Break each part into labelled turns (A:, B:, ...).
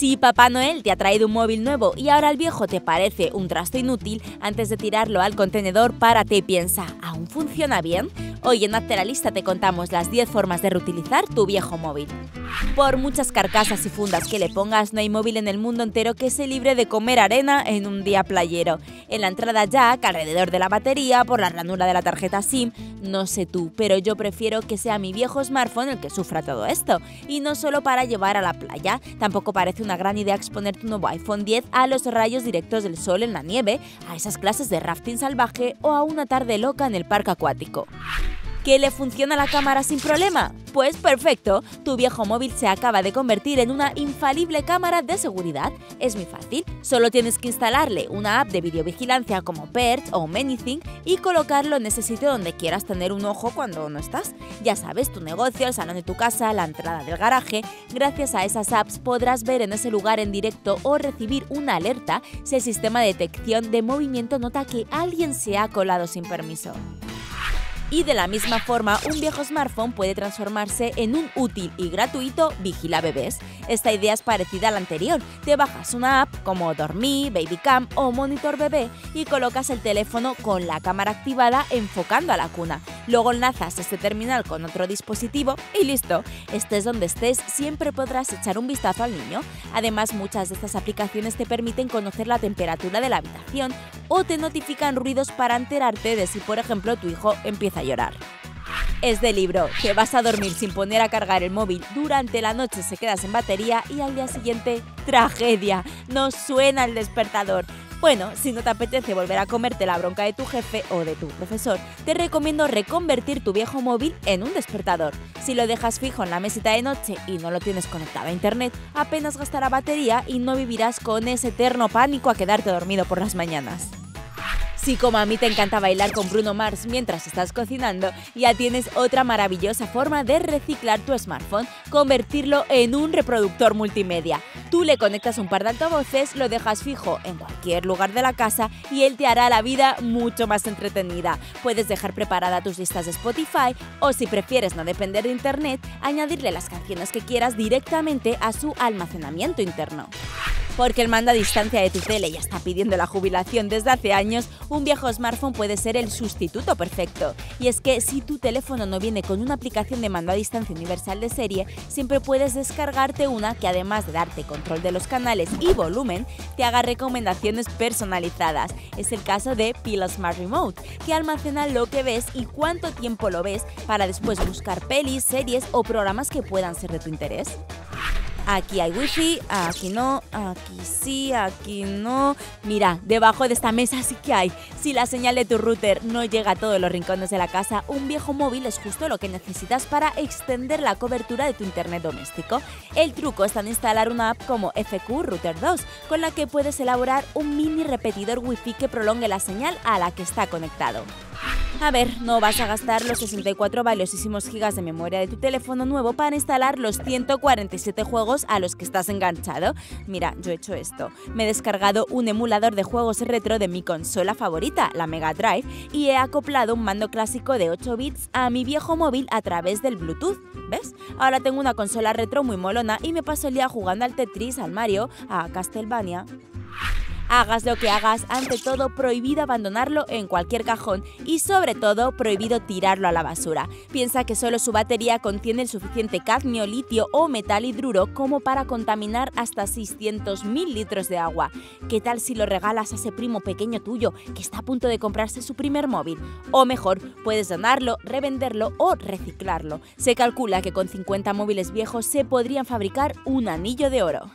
A: Si Papá Noel te ha traído un móvil nuevo y ahora el viejo te parece un trasto inútil, antes de tirarlo al contenedor, párate y piensa, ¿aún funciona bien? Hoy en Hazte la Lista te contamos las 10 formas de reutilizar tu viejo móvil. Por muchas carcasas y fundas que le pongas, no hay móvil en el mundo entero que se libre de comer arena en un día playero. En la entrada jack, alrededor de la batería, por la ranura de la tarjeta SIM, no sé tú, pero yo prefiero que sea mi viejo smartphone el que sufra todo esto. Y no solo para llevar a la playa, tampoco parece una gran idea exponer tu nuevo iPhone 10 a los rayos directos del sol en la nieve, a esas clases de rafting salvaje o a una tarde loca en el parque acuático. ¿Que le funciona la cámara sin problema? Pues perfecto, tu viejo móvil se acaba de convertir en una infalible cámara de seguridad. Es muy fácil, solo tienes que instalarle una app de videovigilancia como Perch o Manything y colocarlo en ese sitio donde quieras tener un ojo cuando no estás. Ya sabes, tu negocio, el salón de tu casa, la entrada del garaje. Gracias a esas apps podrás ver en ese lugar en directo o recibir una alerta si el sistema de detección de movimiento nota que alguien se ha colado sin permiso. Y de la misma forma, un viejo smartphone puede transformarse en un útil y gratuito vigila bebés. Esta idea es parecida a la anterior. Te bajas una app como Dormí, Babycam o Monitor Bebé y colocas el teléfono con la cámara activada enfocando a la cuna. Luego enlazas este terminal con otro dispositivo y listo. Estés donde estés, siempre podrás echar un vistazo al niño. Además, muchas de estas aplicaciones te permiten conocer la temperatura de la habitación o te notifican ruidos para enterarte de si, por ejemplo, tu hijo empieza a llorar. Es de libro, que vas a dormir sin poner a cargar el móvil, durante la noche se quedas en batería y al día siguiente, tragedia, no suena el despertador. Bueno, si no te apetece volver a comerte la bronca de tu jefe o de tu profesor, te recomiendo reconvertir tu viejo móvil en un despertador. Si lo dejas fijo en la mesita de noche y no lo tienes conectado a internet, apenas gastará batería y no vivirás con ese eterno pánico a quedarte dormido por las mañanas. Si como a mí te encanta bailar con Bruno Mars mientras estás cocinando, ya tienes otra maravillosa forma de reciclar tu smartphone, convertirlo en un reproductor multimedia. Tú le conectas un par de altavoces, lo dejas fijo en cualquier lugar de la casa y él te hará la vida mucho más entretenida. Puedes dejar preparada tus listas de Spotify o si prefieres no depender de internet, añadirle las canciones que quieras directamente a su almacenamiento interno. Porque el mando a distancia de tu tele ya está pidiendo la jubilación desde hace años, un viejo smartphone puede ser el sustituto perfecto. Y es que si tu teléfono no viene con una aplicación de mando a distancia universal de serie, siempre puedes descargarte una que además de darte control de los canales y volumen, te haga recomendaciones personalizadas. Es el caso de Pila Smart Remote, que almacena lo que ves y cuánto tiempo lo ves para después buscar pelis, series o programas que puedan ser de tu interés. Aquí hay wifi, aquí no, aquí sí, aquí no. Mira, debajo de esta mesa sí que hay. Si la señal de tu router no llega a todos los rincones de la casa, un viejo móvil es justo lo que necesitas para extender la cobertura de tu internet doméstico. El truco está en instalar una app como FQ Router 2, con la que puedes elaborar un mini repetidor wifi que prolongue la señal a la que está conectado. A ver, no vas a gastar los 64 valiosísimos gigas de memoria de tu teléfono nuevo para instalar los 147 juegos a los que estás enganchado. Mira, yo he hecho esto. Me he descargado un emulador de juegos retro de mi consola favorita, la Mega Drive, y he acoplado un mando clásico de 8 bits a mi viejo móvil a través del Bluetooth. ¿Ves? Ahora tengo una consola retro muy molona y me paso el día jugando al Tetris, al Mario, a Castlevania. Hagas lo que hagas, ante todo prohibido abandonarlo en cualquier cajón y sobre todo prohibido tirarlo a la basura. Piensa que solo su batería contiene el suficiente cadmio, litio o metal hidruro como para contaminar hasta 600.000 litros de agua. ¿Qué tal si lo regalas a ese primo pequeño tuyo que está a punto de comprarse su primer móvil? O mejor, puedes donarlo, revenderlo o reciclarlo. Se calcula que con 50 móviles viejos se podrían fabricar un anillo de oro.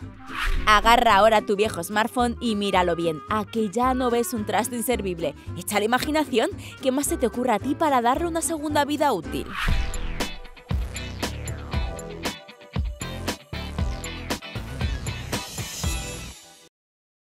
A: Agarra ahora tu viejo smartphone y bien, a que ya no ves un trasto inservible. Echa la imaginación, ¿qué más se te ocurre a ti para darle una segunda vida útil?